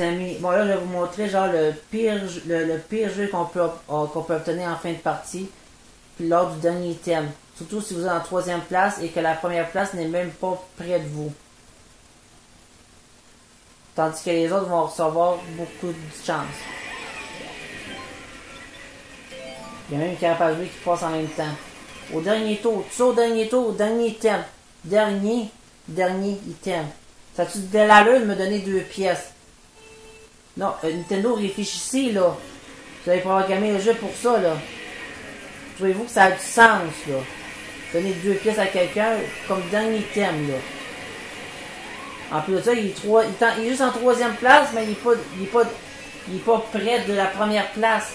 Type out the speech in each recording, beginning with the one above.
amis, bon là je vais vous montrer genre le pire le, le pire jeu qu'on peut qu'on peut obtenir en fin de partie. Puis lors du dernier thème. Surtout si vous êtes en troisième place et que la première place n'est même pas près de vous. Tandis que les autres vont recevoir beaucoup de chance. Il y a même carapace qui passe en même temps. Au dernier tour, ça au dernier tour, au dernier thème. Dernier, dernier item. Ça tu de l'allure de me donner deux pièces? Non, euh, Nintendo, réfléchissez, là. Vous avez programmé le jeu pour ça, là. Trouvez-vous que ça a du sens, là? Donner deux pièces à quelqu'un comme dernier thème, là. En plus de ça, il est, trois, il, est juste en troisième place, mais il n'est pas, il est pas, il est pas près de la première place.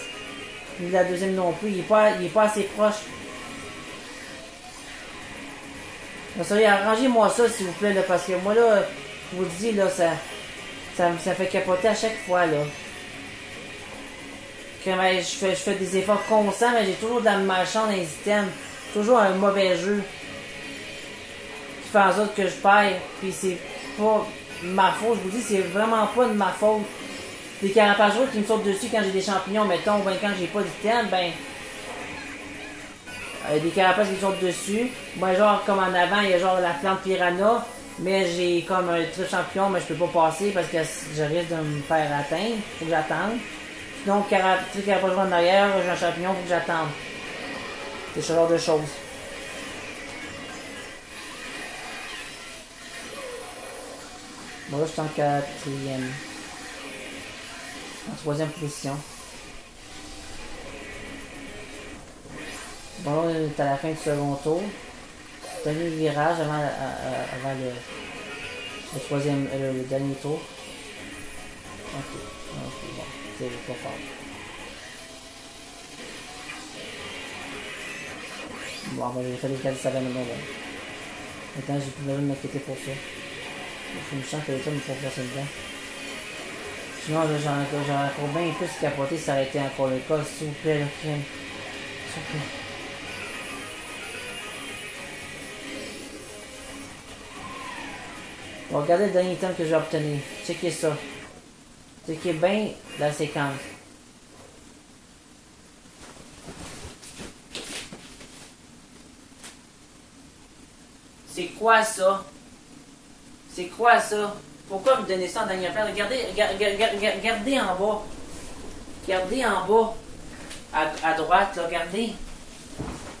Ni de la deuxième non plus. Il n'est pas, est pas assez proche. Arrangez-moi ça, s'il vous plaît, là, parce que moi, là, je vous dis, là, ça, ça, ça fait capoter à chaque fois, là. je, fais, je fais des efforts constants, mais j'ai toujours de la malchance dans les items. Toujours un mauvais jeu. Qui fait en sorte que je perds. Puis c'est pas ma faute. Je vous dis, c'est vraiment pas de ma faute. Des carapaces qui me sautent dessus quand j'ai des champignons, mettons, ben quand j'ai pas d'items, ben euh, des carapaces qui sautent dessus. Moi, genre, comme en avant, il y a genre la plante piranha. Mais j'ai comme un truc champion, mais je peux pas passer parce que je risque de me faire atteindre. Faut que j'attende. Sinon, truc carapace en arrière, j'ai un champignon, faut que j'attende. C'est ce genre de choses. Bon, là, je suis en quatrième. En troisième position. Bon, on est à la fin du second tour. Dernier virage avant, avant le, le troisième, euh, le, dernier tour? Ok, ok, bon, c'est pas fort. Bon, ben, j'ai fait les 4 savants maintenant. Maintenant, j'ai plus besoin de m'inquiéter pour ça. Il me chanter les me font passer dedans. Sinon, j'aurais encore bien plus capoté si ça aurait été encore le cas, s'il vous plaît, le crime. S'il. Regardez le dernier temps que j'ai obtenu. Checkez ça. Checkez bien la séquence. C'est quoi ça? C'est quoi ça? Pourquoi me donner ça en dernière place? Regardez, regardez, en bas. Regardez en bas. À, droite, là, regardez.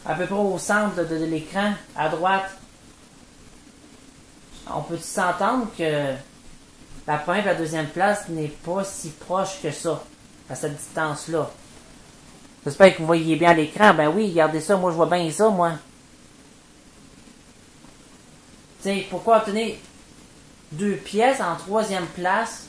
À peu près au centre de l'écran, à droite on peut s'entendre que la première et la deuxième place n'est pas si proche que ça, à cette distance-là? J'espère que vous voyez bien l'écran. Ben oui, regardez ça, moi je vois bien ça, moi. Sais, pourquoi obtenir deux pièces en troisième place?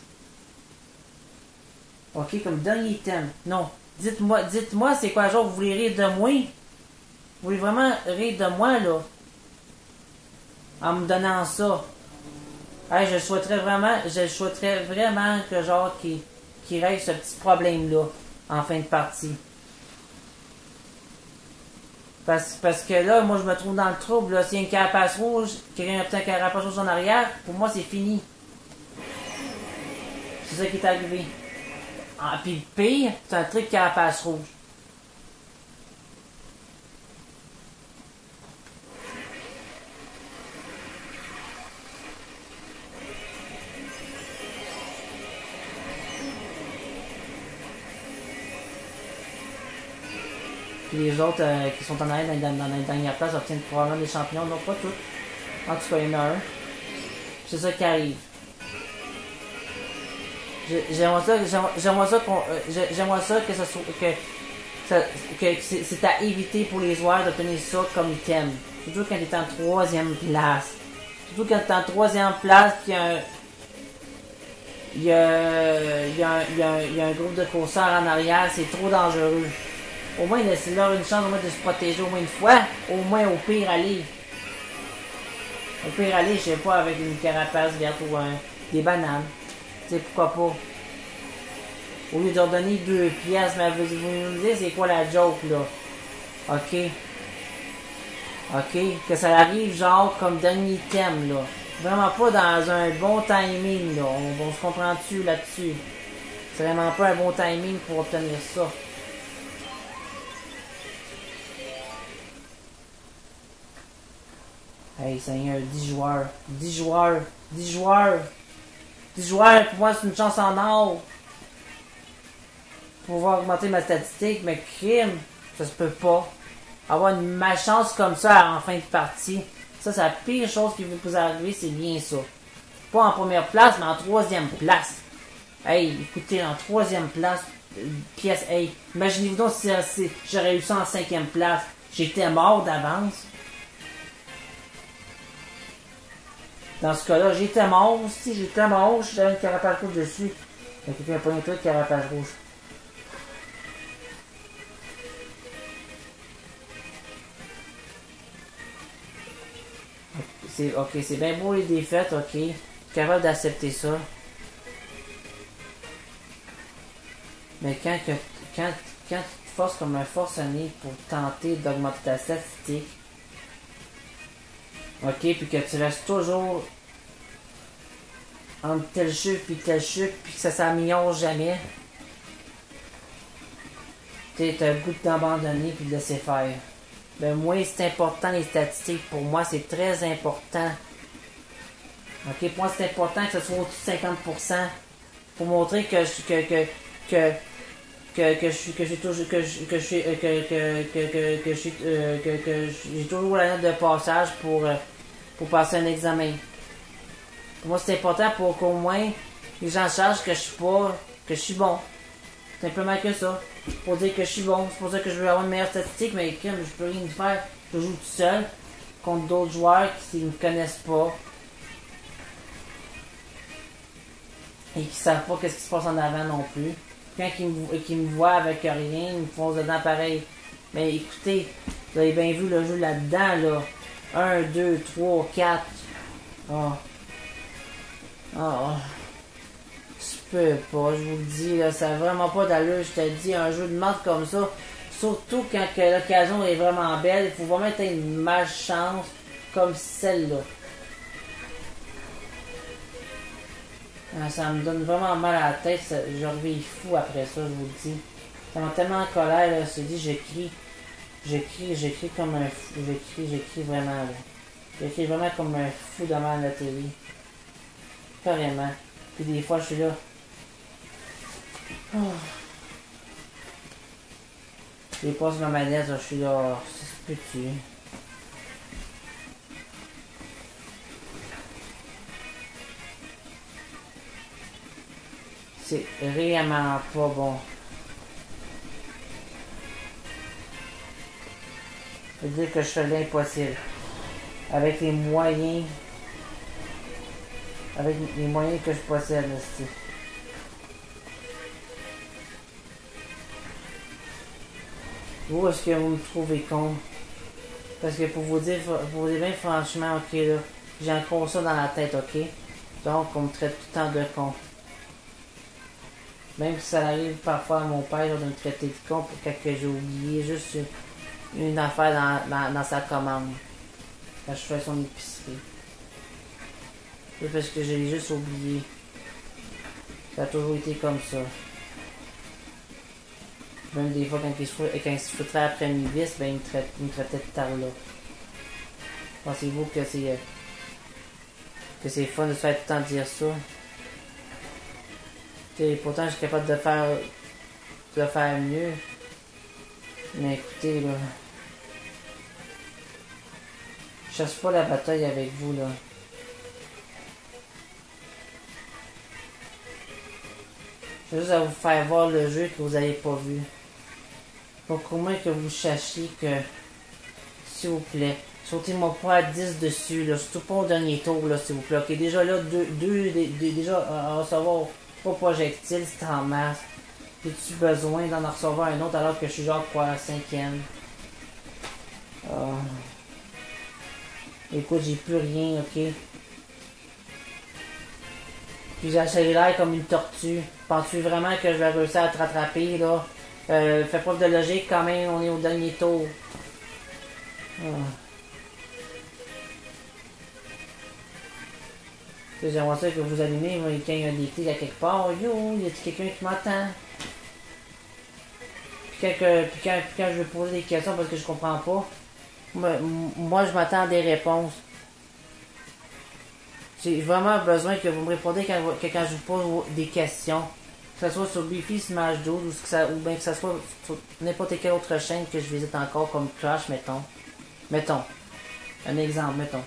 Ok, comme dernier thème. Non. Dites-moi, dites-moi, c'est quoi genre, vous voulez rire de moi? Vous voulez vraiment rire de moi, là? En me donnant ça. je souhaiterais vraiment, je souhaiterais vraiment que genre qui qui règle ce petit problème là en fin de partie. Parce, parce que là, moi, je me trouve dans le trouble. S'il y a une carapace rouge, quelqu'un a un carapace rouge en arrière, pour moi, c'est fini. C'est ça qui est arrivé. Ah, puis le pire, c'est un truc carapace rouge. Les autres euh, qui sont en arrière dans, dans, la dernière place obtiennent probablement des champions. Non, pas toutes. En tout cas, il y en a un. C'est ça qui arrive. J'aimerais ça, ça, euh, ça que ça soit, que, que c'est à éviter pour les joueurs d'obtenir ça comme item. Surtout quand tu es en troisième place. Surtout quand tu es en troisième place, qu'il y a un, il y a, il y a, il y a un groupe de courseurs en arrière, c'est trop dangereux. Au moins, laissez-leur une chance au moins de se protéger au moins une fois. Au moins, au pire, aller. Au pire, aller, je sais pas, avec une carapace verte ou un, des bananes. Tu sais, pourquoi pas. Au lieu de leur donner deux pièces, mais vous, vous me dites c'est quoi la joke, là? OK. OK. Que ça arrive, genre, comme dernier thème, là. Vraiment pas dans un bon timing, là. On, on se comprend-tu là-dessus? C'est vraiment pas un bon timing pour obtenir ça. Hey Seigneur, 10 joueurs, 10 joueurs, 10 joueurs, 10 joueurs, pour moi c'est une chance en or. Pour pouvoir augmenter ma statistique, mais crime, ça se peut pas. Avoir une malchance comme ça en fin de partie, ça c'est la pire chose qui peut vous arriver, c'est bien ça. Pas en première place, mais en troisième place. Hey, écoutez, en troisième place, euh, pièce, hey, imaginez-vous donc si, si j'aurais eu ça en cinquième place. J'étais mort d'avance. Dans ce cas-là, j'étais mort aussi, j'étais mort, j'avais une carapace rouge dessus. Il y a pas un truc carapace rouge. Ok, c'est bien beau les défaites, ok. Je suis capable d'accepter ça. Mais quand, que, quand, quand tu te forces comme un forcené pour tenter d'augmenter ta statistique, ok, puis que tu restes toujours entre tel chiffre puis tel chiffre, puis que ça s'améliore jamais, tu as le goût d'abandonner puis de laisser faire. Ben moi, c'est important les statistiques. Pour moi, c'est très important. Ok, pour moi, c'est important que ce soit au-dessus de 50%. Pour montrer que que, que, que, que, que je suis, que j'ai toujours, que je, que je que, que, euh, que, que j'ai toujours la note de passage pour, euh, pour passer un examen. Moi, c'est important pour qu'au moins les gens sachent que je suis pas, que je suis bon. Simplement que ça. Pour dire que je suis bon. C'est pour ça que je veux avoir une meilleure statistique, mais crime, je peux rien faire. Je joue tout seul contre d'autres joueurs qui ne me connaissent pas. Et qui savent pas qu'est-ce qui se passe en avant non plus. Quand ils me, voient avec rien, ils me font dedans pareil. Mais écoutez, vous avez bien vu le jeu là-dedans, là. 1, 2, 3, 4. Oh. Oh. Tu peux pas, je vous le dis, là, ça n'a vraiment pas d'allure, je te dis, un jeu de maths comme ça, surtout quand l'occasion est vraiment belle, il faut vraiment être une malchance comme celle-là. Ah, Ça me donne vraiment mal à la tête, je reviens fou après ça, je vous le dis. Ça m'a tellement en colère, là, je dis, j'écris, j'écris, j'écris comme un fou, j'écris, j'écris vraiment. J'écris vraiment comme un fou devant la télé. Carrément. Puis des fois, je suis là. Oh. Je passe ma manette, je suis là. oh, Ça se peut-tu? C'est réellement pas bon. Je veux dire que je fais l'impossible. Avec les moyens. Avec les moyens que je possède. Vous, est-ce que vous me trouvez con? Parce que pour vous dire, pour vous dire bien franchement, ok, là, j'ai encore ça dans la tête, ok? Donc, on me traite tout le temps de con. Même si ça arrive parfois à mon père de me traiter de con pour que j'ai oublié juste une, affaire dans, dans sa commande. Quand je fais son épicerie. Parce que je l'ai juste oublié. Ça a toujours été comme ça. Même des fois, quand il se, foutrait après une vis, ben, il me, traite, il me traitait de tarla. Pensez-vous que c'est. euh, que c'est fun de se faire tout le temps dire ça? Et pourtant, je suis capable de faire. de faire mieux. Mais écoutez, là. Je cherche pas la bataille avec vous, là. Juste à vous faire voir le jeu que vous n'avez pas vu. Pour qu'au moins que vous sachiez que, s'il vous plaît, sautez-moi pas à 10 dessus, là, surtout pas au dernier tour, là, s'il vous plaît. Déjà là, deux, deux, dé- dé- déjà, à recevoir pas projectile, c'est en masse. J'ai-tu besoin d'en recevoir un autre alors que je suis genre quoi, cinquième? Ah. Écoute, j'ai plus rien, ok? Puis j'ai accéléré comme une tortue. Penses-tu vraiment que je vais réussir à te rattraper, là? Euh, fais preuve de logique quand même, on est au dernier tour. Ah. J'aimerais ça que vous allumez, moi, quand il y a des clics à quelque part, yo, y a quelqu'un qui m'entend? Puis quand, puis quand, puis quand je vais poser des questions parce que je comprends pas, moi, moi je m'attends à des réponses. J'ai vraiment besoin que vous me répondiez quand, je vous pose des questions. Que ce soit sur Bifi, Smash 12 ou, que ça, ou bien que ce soit sur n'importe quelle autre chaîne que je visite encore comme Crash, mettons. Mettons. Un exemple, mettons.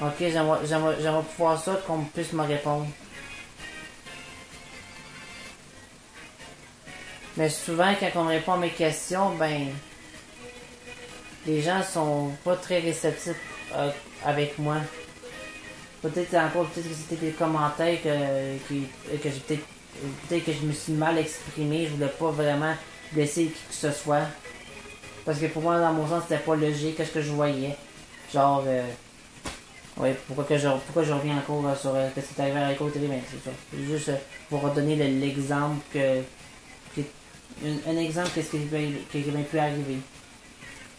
Ok, j'aimerais pouvoir ça qu'on puisse me répondre. Mais souvent, quand on répond à mes questions, ben. Les gens sont pas très réceptifs euh, avec moi. Peut-être encore, peut-être que c'était des commentaires que, qui- que j'ai peut-être. Peut-être que je me suis mal exprimé, je voulais pas vraiment blesser qui que ce soit. Parce que pour moi, dans mon sens, c'était pas logique, qu'est-ce que je voyais. Genre, euh, ouais, pourquoi que je, pourquoi je reviens encore euh, sur euh, ce qui est arrivé à l'école télé, ben, c'est ça. Juste euh, pour redonner le- l'exemple que, que- un, exemple qu'est-ce qui m'est pu arriver.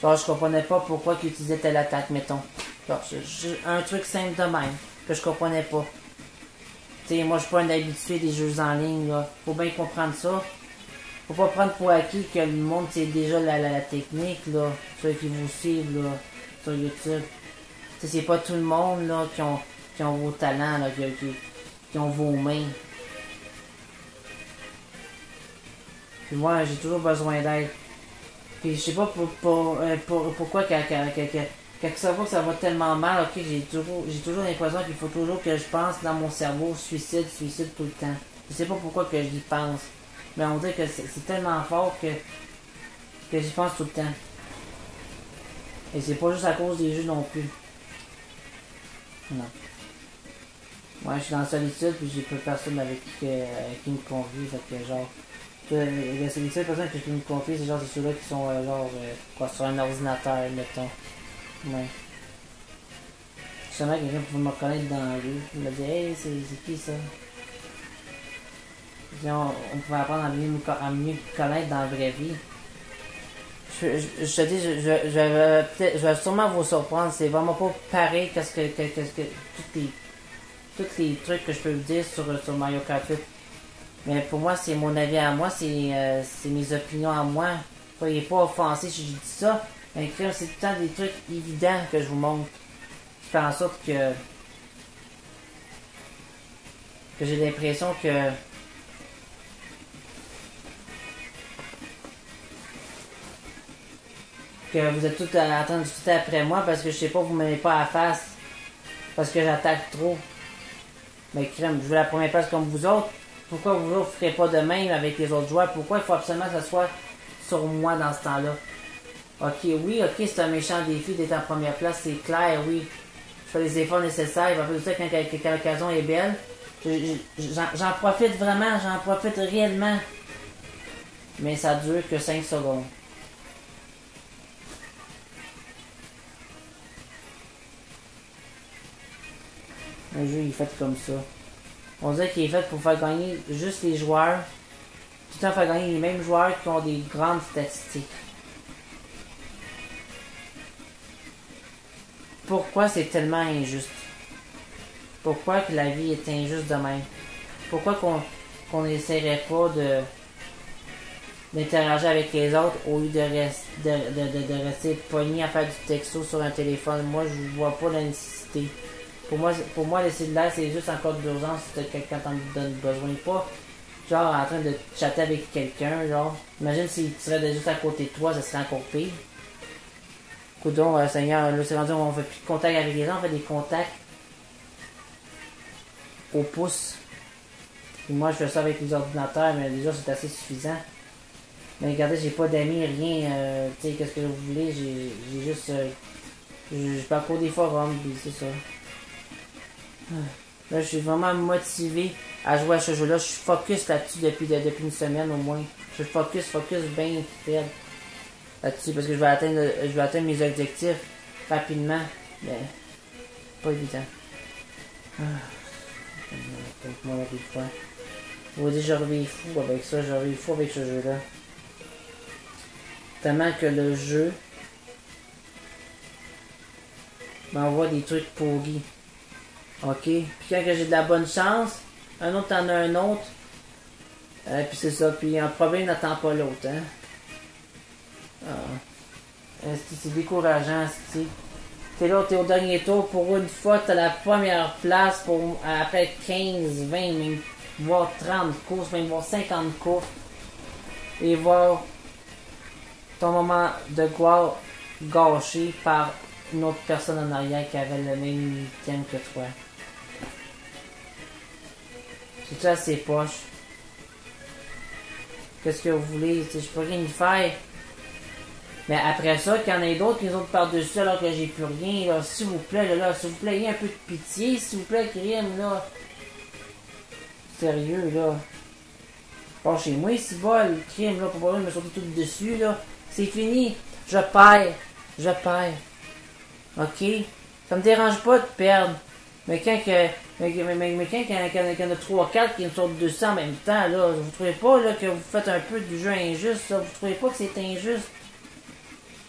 Genre, je comprenais pas pourquoi qu'ils utilisaient telle attaque, mettons. Un truc simple de même, que je comprenais pas. Tu sais, moi, je suis pas un habitué des jeux en ligne, là. Faut bien comprendre ça. Faut pas prendre pour acquis que le monde sait déjà la, la, la technique, là. Ceux qui vous suivent, là, sur YouTube. C'est pas tout le monde, là, qui ont, qui ont vos talents, là, qui, qui, qui ont vos mains. Puis moi, j'ai toujours besoin d'aide. Puis je sais pas pour, pour, euh, pour- pourquoi quand, quand ça va tellement mal, ok, j'ai toujours, j'ai toujours l'impression qu'il faut toujours que je pense dans mon cerveau suicide, suicide tout le temps. Je sais pas pourquoi que j'y pense. Mais on dirait que c'est tellement fort que, que j'y pense tout le temps. Et c'est pas juste à cause des jeux non plus. Non. Moi, je suis dans la solitude, puis j'ai peu personne avec qui, avec qui me convie. Fait que, genre, les les seules personnes que je me confier, c'est genre c'est ceux-là qui sont, euh, genre, euh, quoi, sur un ordinateur, mettons. Ouais. Justement, quelqu'un pouvait me reconnaître dans la rue. Il me dit, hey, c'est qui ça? On, pouvait apprendre à mieux, me à mieux connaître dans la vraie vie. Je, te dis, je, je, je vais sûrement vous surprendre. C'est vraiment pas pareil qu'est-ce que, que, tous les, les trucs que je peux vous dire sur, Mario Kart 8. Mais pour moi, c'est mon avis à moi, c'est, euh, c'est mes opinions à moi. Soyez pas offensés si je dis ça. Mais crème, c'est tout le temps des trucs évidents que je vous montre. Qui fait en sorte que, que j'ai l'impression que que vous êtes tous en train de discuter après moi parce que je sais pas, vous m'avez pas à la face. Parce que j'attaque trop. Mais crème, je veux la première place comme vous autres. Pourquoi vous autres ferez pas de même avec les autres joueurs? Pourquoi il faut absolument que ce soit sur moi dans ce temps-là? Ok, oui, ok, c'est un méchant défi d'être en première place, c'est clair, oui. Je fais les efforts nécessaires. En plus de ça, quand, l'occasion est belle, je- je- j'en j'en profite vraiment, j'en profite réellement. Mais ça dure que 5 secondes. Un jeu il est fait comme ça. On dirait qu'il est fait pour faire gagner juste les joueurs. Tout le temps faire gagner les mêmes joueurs qui ont des grandes statistiques. Pourquoi c'est tellement injuste? Pourquoi que la vie est injuste de même? Pourquoi qu'on qu'on n'essaierait pas de d'interagir avec les autres au lieu de, rest- de, de, de, de rester pogné à faire du texto sur un téléphone? Moi, je vois pas la nécessité. Pour moi, pour moi, le c'est juste en cas d'urgence quelqu'un t'en donne besoin pas. Genre en train de chatter avec quelqu'un, genre. Imagine s'il serait juste à côté de toi, ça serait encore pire. Coudon, euh, Seigneur, là c'est rendu, on fait plus de contact avec les gens, on fait des contacts au pouce. Puis moi, je fais ça avec les ordinateurs, mais déjà, c'est assez suffisant. Mais regardez, j'ai pas d'amis, rien. euh, tu sais, qu'est-ce que vous voulez, j'ai juste. euh, je parcours des forums, puis c'est ça. Là, je suis vraiment motivé à jouer à ce jeu-là. Je suis focus là-dessus depuis, de- depuis une semaine au moins. Je suis focus, focus bien fait là-dessus parce que je vais atteindre, je vais atteindre mes objectifs rapidement. Mais pas évident. Ah. Vous dire, je reviens fou avec ça, je reviens fou avec ce jeu-là. Tellement que le jeu m'envoie des trucs pourris. OK? Puis quand j'ai de la bonne chance, un autre en a un autre. Euh, puis c'est ça. Puis un problème n'attend pas l'autre. Hein? C'est décourageant, T'es là, t'es au dernier tour. Pour une fois, t'as la première place pour après 15, 20, même, voire 30 courses, même voire 50 courses. Et voir ton moment de gloire gâché par une autre personne en arrière qui avait le même thème que toi. C'est ça, c'est poche? Qu'est-ce que vous voulez? Je peux rien y faire. Mais après ça, qu'il y en ait d'autres qui nous autres par-dessus alors que j'ai plus rien, là, s'il vous plaît, là, s'il vous plaît, ayez un peu de pitié, s'il vous plaît, crime, là. Sérieux, là. Bon, chez moi, c'est bol, crime, là, pour pas me sauter tout dessus, là. C'est fini. Je perds. Je perds. OK? Ça me dérange pas de perdre. Mais quand que. Mais, mais, mais, mais quand il y en a 3-4 qui me sortent dessus en même temps, là, vous trouvez pas là, que vous faites un peu du jeu injuste, là? Vous trouvez pas que c'est injuste?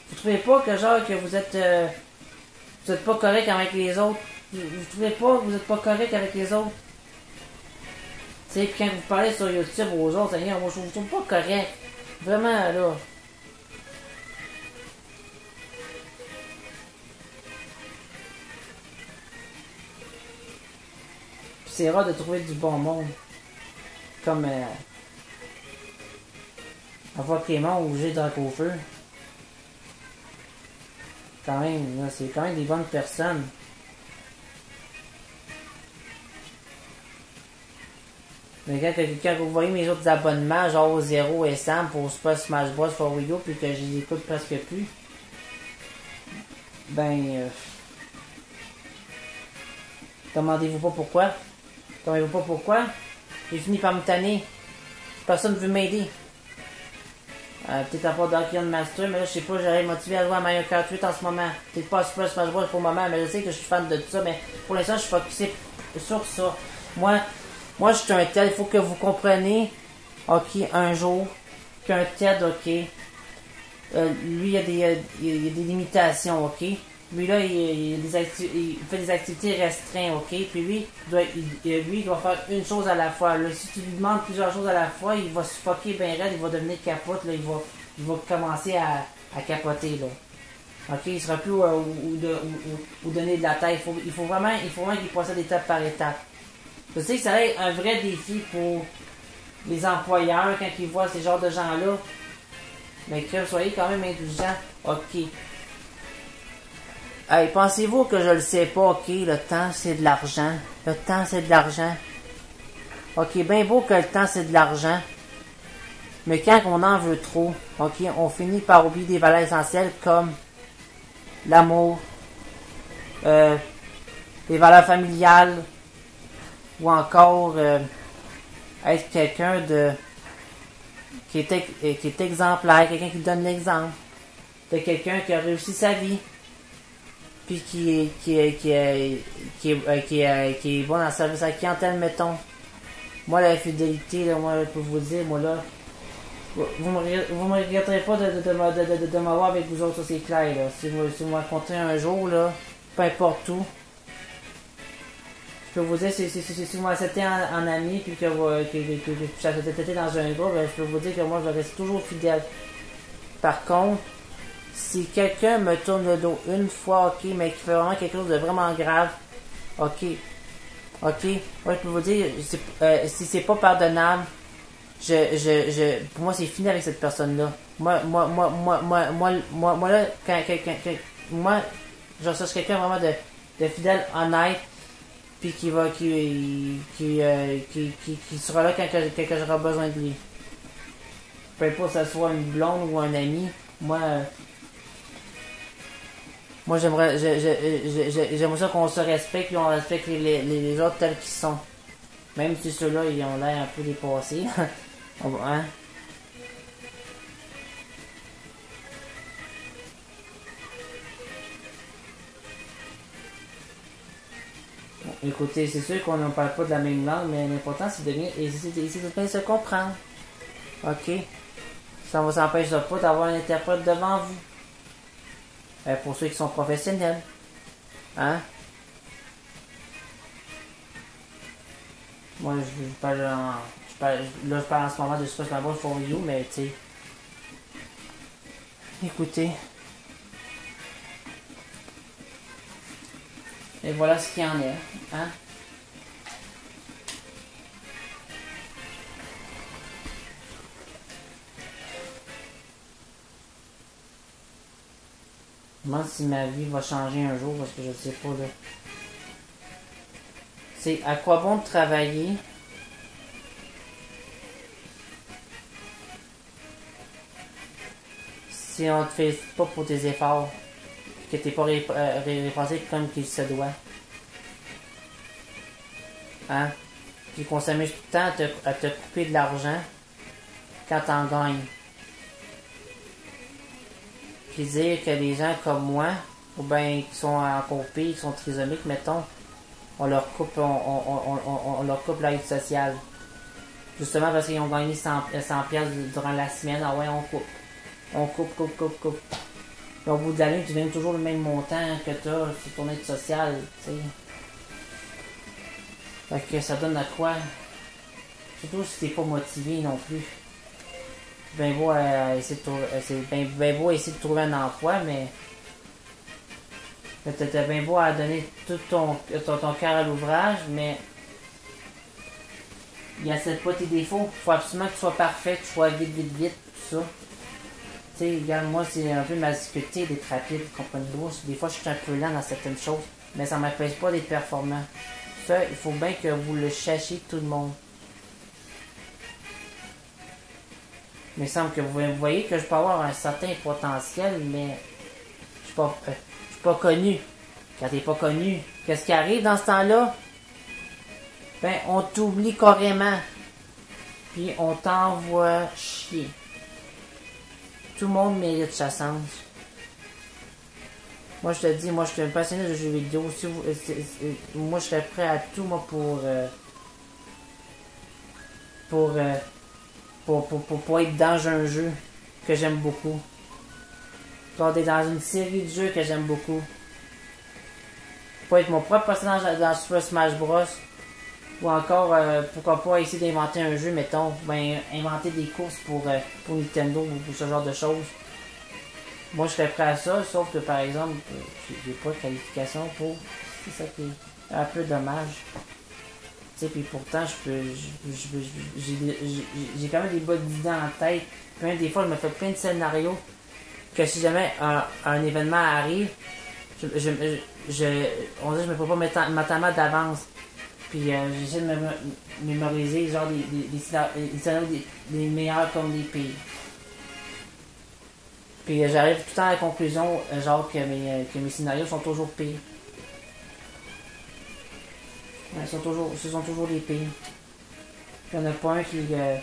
Vous trouvez pas que genre que vous êtes euh, vous êtes pas correct avec les autres? Vous, trouvez pas que vous êtes pas correct avec les autres? Tu sais, quand vous parlez sur YouTube aux autres, moi je vous trouve pas correct. Vraiment là. c'est rare de trouver du bon monde. Comme euh, avoir Clément ou G au feu quand même, c'est quand même des bonnes personnes. Mais quand, vous voyez mes autres abonnements, genre 0 et Sam pour Super Smash Bros. for Wii puis que je les écoute presque plus, ben, euh, demandez-vous pas pourquoi. Demandez-vous pas pourquoi. J'ai fini par me tanner. Personne ne veut m'aider. Euh, peut-être à part Dark Master, mais là, je sais pas, j'aurais motivé à jouer à Mario Kart 8 en ce moment. Peut-être pas Super Smash Bros pour le moment, mais je sais que je suis fan de tout ça, mais pour l'instant, je suis focusé sur ça. Moi, moi, je suis un tel, il faut que vous compreniez, ok, un jour, qu'un TED, ok, euh, lui, il y, a des, il y a des limitations, ok. Lui, là, il, fait des activités restreintes, ok? Puis lui, doit, il, lui, doit faire une chose à la fois. si tu lui demandes plusieurs choses à la fois, il va fucker bien raide, il va devenir capote, là, il va, il va commencer à, à capoter, là. Ok? Il sera plus euh, où, donner de la taille. Il faut, il faut vraiment, il faut qu'il procède étape par étape. Je sais que ça va être un vrai défi pour les employeurs quand ils voient ces genres de gens-là. Mais que soyez quand même indulgents. Ok. Pensez-vous que je le sais pas, ok, le temps c'est de l'argent. Le temps c'est de l'argent. Ok, bien beau que le temps c'est de l'argent. Mais quand on en veut trop, ok, on finit par oublier des valeurs essentielles comme l'amour, euh, les valeurs familiales, ou encore euh, être quelqu'un de qui est, qui est exemplaire, quelqu'un qui donne l'exemple, de quelqu'un qui a réussi sa vie puis qui est, qui est, qui est, qui est, euh, qui est, qui est bon dans le service à la clientèle, mettons. Moi, la fidélité, là, moi, je peux vous dire, moi, là, vous me, vous me regretterez pas de, de, de, de, de m'avoir avec vous autres, c'est clair, là. Si vous, si vous me rencontrez un jour, là, peu importe où, je peux vous dire, si, si, si, si vous m'acceptez en, en, ami, puis que vous, que, que, que, que, dans un groupe, ben, je peux vous dire que moi, je reste toujours fidèle. Par contre, si quelqu'un me tourne le dos une fois, ok, mais qui fait vraiment quelque chose de vraiment grave, ok, ok, moi je peux vous dire, euh, si c'est pas pardonnable, je, je, je, pour moi c'est fini avec cette personne-là. Moi, moi, moi, moi, moi, moi, moi, moi là, quand, quand, quand, moi, je recherche quelqu'un vraiment de, de fidèle, honnête, puis qui va, qui, qui, euh, qui, qui, qui, sera là quand, quand, quand j'aurai besoin de lui. Peu importe que ce soit une blonde ou un ami, moi, moi, j'aimerais, j'aimerais ça qu'on se respecte et on respecte les, autres tels qu'ils sont. Même si ceux-là, ils ont l'air un peu dépassés. hein? Écoutez, c'est sûr qu'on ne parle pas de la même langue, mais l'important c'est de bien, c'est de se comprendre. Ok? Ça ne vous empêchera pas d'avoir un interprète devant vous. Euh, pour ceux qui sont professionnels. Hein? Moi, je, parle en... Je parle, là, je parle en ce moment de Super Smash Bros. for You, mais tu sais... Écoutez... Et voilà ce qu'il y en est, hein? Je me demande si ma vie va changer un jour parce que je sais pas là. C'est à quoi bon de travailler? Si on te fait pas pour tes efforts, que t'es pas ré- euh, comme qu'il se doit. Hein? Puis qu'on s'amuse tout le temps à te, à te couper de l'argent quand t'en gagnes. Puis dire que les gens comme moi, ou bien qui sont encore pire, qui sont trisomiques, mettons, on leur coupe, on, on, on, on, leur coupe l'aide sociale. Justement parce qu'ils ont gagné 100, euh, 100 piastres durant la semaine, ah ouais, on coupe. On coupe, coupe, coupe, coupe. Puis au bout de l'année, tu gagnes toujours le même montant que tu as sur ton aide sociale, tu sais. Fait que ça donne à quoi? Surtout si t'es pas motivé non plus. Ben beau euh, essayer de trouver, euh, c'est ben, ben essayer de trouver un emploi, mais t'as bien beau à donner tout ton, ton, cœur à l'ouvrage, mais il accepte pas tes défauts. Faut absolument que tu sois parfait, que tu sois vite, vite, vite, tout ça. Tu sais, regarde, moi, c'est un peu ma difficulté d'être rapide, comprenez-vous. Des fois, je suis un peu lent dans certaines choses, mais ça m'empêche pas d'être performant. Ça, il faut bien que vous le cherchiez tout le monde. Il semble que vous voyez que je peux avoir un certain potentiel, mais je suis pas, euh, suis pas connu. Quand t'es pas connu, qu'est-ce qui arrive dans ce temps-là? Ben, on t'oublie carrément. Puis on t'envoie chier. Tout le monde mérite sa chance. Moi, je te dis, moi, je suis un passionné de jeux vidéo. Si vous- euh, c'est- moi, je serais prêt à tout, moi, pour... euh, pour, euh, pour, pour, être dans un jeu que j'aime beaucoup. Pour être dans une série de jeux que j'aime beaucoup. Pour être mon propre personnage dans- Super Smash Bros. Ou encore, euh, pourquoi pas essayer d'inventer un jeu, mettons. Ben, inventer des courses pour, euh, pour Nintendo ou pour ce genre de choses. Moi, je serais prêt à ça, sauf que par exemple, euh, j'ai pas de qualification pour. C'est ça qui est un peu dommage. Sais, puis pourtant, je peux. J'ai quand même des bonnes idées en tête. Puis même des fois, je me fais plein de scénarios que si jamais un, événement arrive, je, je, je, on que je me peux pas mettre m'attendre d'avance. Puis euh, j'essaie de mémoriser genre des scénarios des, meilleurs comme des pires. Puis euh, j'arrive tout le temps à la conclusion, euh, genre que mes scénarios sont toujours pires. Sont toujours, ce sont toujours les pires. Il n'y en a pas un qui. euh,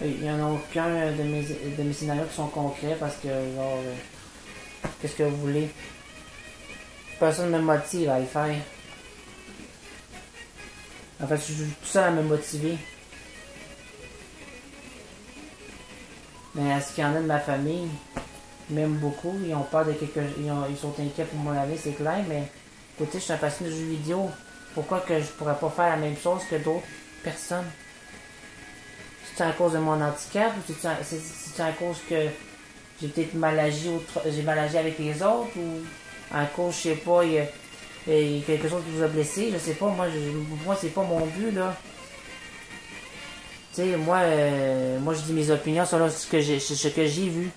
il n'y en a aucun de mes, de mes scénarios qui sont concrets parce que, genre, euh, qu'est-ce que vous voulez? Personne ne me motive à le faire. En fait, je suis tout seul à me motiver. Mais est-ce qu'il y en a de ma famille m'aiment beaucoup? Ils ont peur de quelque ils, ont- ils sont inquiets pour mon avenir, c'est clair, mais écoutez, je suis un passionné de jeux vidéo. Pourquoi que je pourrais pas faire la même chose que d'autres personnes? C'est à cause de mon handicap ou c'est à, cause que j'ai peut-être mal agi mal agi avec les autres ou à cause, je sais pas, il y a, quelque chose qui vous a blessé, je sais pas, moi, je, moi c'est pas mon but là. Tu sais, moi, euh, moi je dis mes opinions selon ce que j'ai, ce que vu,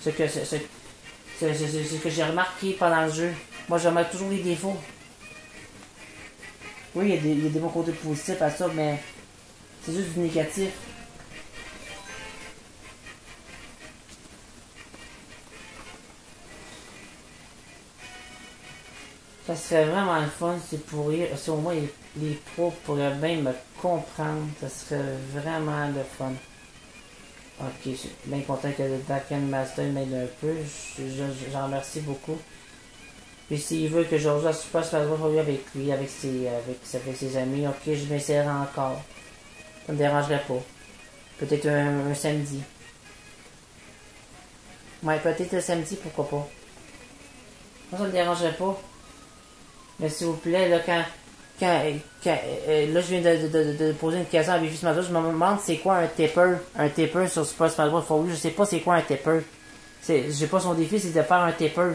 ce que, ce, que j'ai remarqué pendant le jeu. Moi, je toujours les défauts. Oui, il y, a des, bons côtés positifs à ça, mais c'est juste du négatif. Ça serait vraiment le fun si, pour, si au moins les, pros pourraient bien me comprendre. Ça serait vraiment le fun. Ok, je suis bien content que le Backend Master m'aide un peu. Je- je- J'en remercie beaucoup. Puis s'il veut que je rejoue Super Smash Bros. avec lui, avec ses, avec, ses amis, ok, je m'essaierai encore. Ça me dérangerait pas. Peut-être un, un samedi. Ouais, peut-être le samedi, pourquoi pas. Moi, ça me dérangerait pas. Mais s'il vous plaît, là, quand. quand, quand euh, là, je viens de, poser une question à Biffy matin. Je me demande c'est quoi un tipper. Un tipper sur Super Smash Bros. For Wii. Je sais pas c'est quoi un tipper. Je sais pas son défi, c'est de faire un tipper.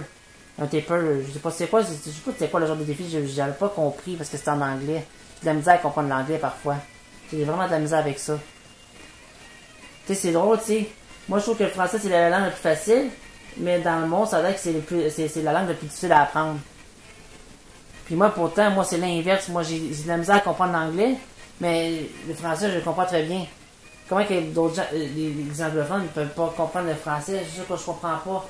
Un tipper, je sais pas c'est quoi, je sais pas c'est quoi le genre de défi, j'avais pas compris parce que c'était en anglais. J'ai de la misère à comprendre l'anglais parfois. J'ai vraiment de la misère avec ça. Tu sais, c'est drôle, tu sais. Moi, je trouve que le français, c'est la langue la plus facile, mais dans le monde, ça veut dire que c'est, la langue la plus difficile à apprendre. Puis moi, pourtant, moi, c'est l'inverse. Moi, j'ai, de la misère à comprendre l'anglais, mais le français, je le comprends très bien. Comment que d'autres gens, euh, les, les anglophones ne peuvent pas comprendre le français? C'est ça que je comprends pas.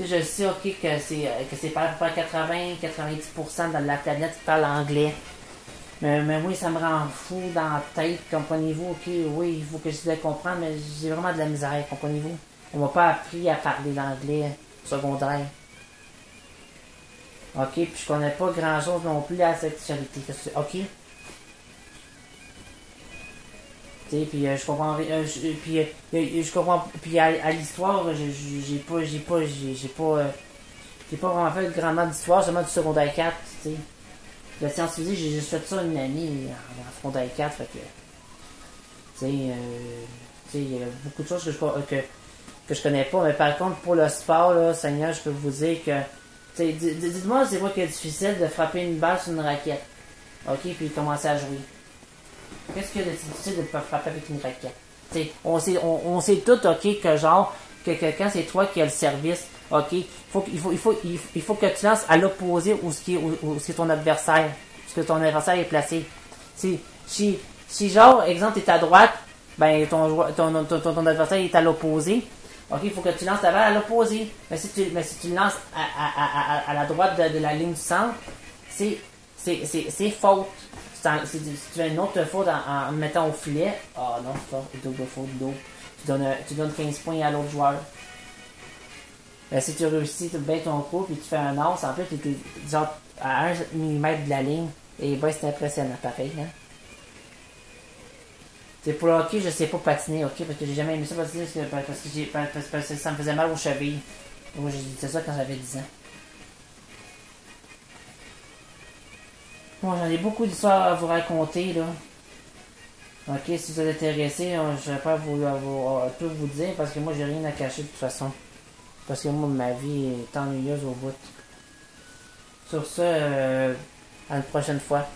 Je sais, ok, que c'est, euh, que c'est pas 80-90% de la planète qui parle anglais. Mais, mais oui, ça me rend fou dans la tête, comprenez-vous, ok, oui, il faut que je le comprendre, mais j'ai vraiment de la misère, comprenez-vous? On m'a pas appris à parler l'anglais secondaire. Ok, puis je connais pas grand chose non plus à la sexualité. Ok? Puis euh, je comprends euh, puis euh, je comprends puis à, à l'histoire j'ai pas j'ai pas j'ai pas euh, j'ai pas vraiment fait grandement d'histoire seulement du secondaire 4 tu sais la science physique, j'ai juste fait ça une année en, en secondaire 4, fait que. Tu sais, il y a beaucoup de choses que je, que, que je connais pas, mais par contre, pour le sport, là, Seigneur, je peux vous dire que. Dites-moi, c'est quoi qui est difficile de frapper une balle sur une raquette. Ok, puis commencer à jouer. Qu'est-ce qui est difficile de frapper avec une raquette? On sait, on, on sait tout, ok, que genre, que quelqu'un, c'est toi qui as le service, ok, faut, il, faut, il, faut, il, faut que tu lances à l'opposé où ce où, ton adversaire, parce que ton adversaire est placé. Si, si, si genre, exemple, tu es à droite, ben ton, ton, ton, ton, adversaire est à l'opposé, ok, il faut que tu lances ta balle à l'opposé. Mais si tu, mais si tu lances à, à, à, à la droite de, de, la ligne du centre, c'est, c'est faute. Si tu fais une autre faute en, en mettant au filet, ah oh non, c'est pas, double faute, tu donnes, tu donnes 15 points à l'autre joueur. Ben, si tu réussis bien ton coup puis tu fais un as, en plus, tu es à 1 mm de la ligne. Et ben, c'est impressionnant, pareil. Hein? C'est pour le hockey, je sais pas patiner, ok? Parce que j'ai jamais aimé ça patiner parce que, parce que ça me faisait mal aux chevilles. Moi, j'ai dit ça quand j'avais 10 ans. Bon, j'en ai beaucoup d'histoires à vous raconter, là. Ok, si vous êtes intéressé, hein, je vais pas vous, vous, tout vous dire parce que moi j'ai rien à cacher de toute façon. Parce que moi ma vie est ennuyeuse au bout. Sur ce, euh, à une prochaine fois.